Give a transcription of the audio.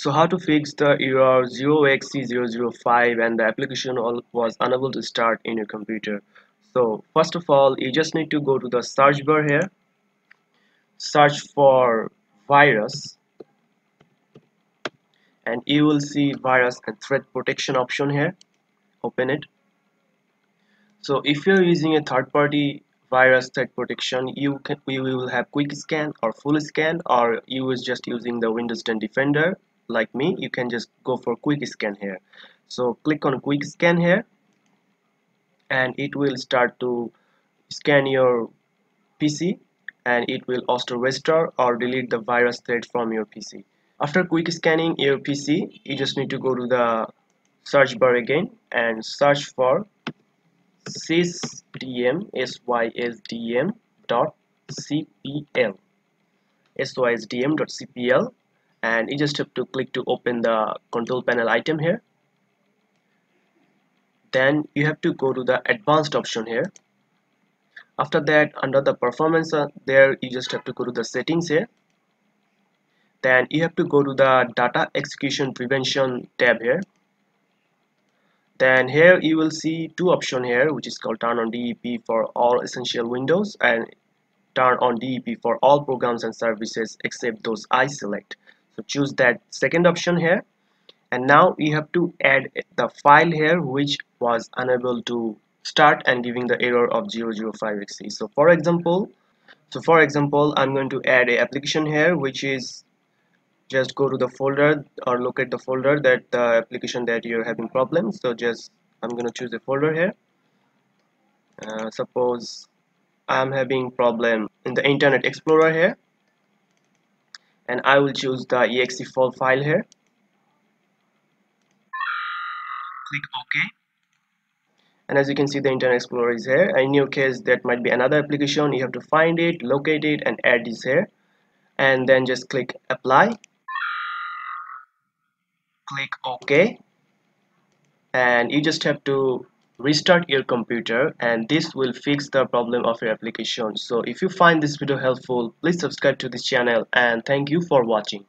So how to fix the error 0xC005 and the application was unable to start in your computer. So first of all you just need to go to the search bar here. Search for virus. And you will see virus and threat protection option here. Open it. So if you're using a third-party virus threat protection you can we will have quick scan or full scan or you is just using the Windows 10 Defender like me you can just go for quick scan here. So click on quick scan here and it will start to scan your PC and it will also restore or delete the virus thread from your PC after quick scanning your PC you just need to go to the search bar again and search for sysdm and you just have to click to open the control panel item here. Then you have to go to the advanced option here. After that under the performance uh, there you just have to go to the settings here. Then you have to go to the data execution prevention tab here. Then here you will see two option here which is called turn on DEP for all essential windows and turn on DEP for all programs and services except those I select so choose that second option here. And now we have to add the file here which was unable to start and giving the error of 005xc so for example so for example I'm going to add a application here which is just go to the folder or locate the folder that the application that you're having problems so just I'm gonna choose a folder here. Uh, suppose I'm having problem in the Internet Explorer here and I will choose the exe file here. Click OK. And as you can see the Internet Explorer is here. In your case that might be another application. You have to find it locate it and add this here. And then just click apply. Click OK. And you just have to restart your computer and this will fix the problem of your application. So if you find this video helpful please subscribe to this channel and thank you for watching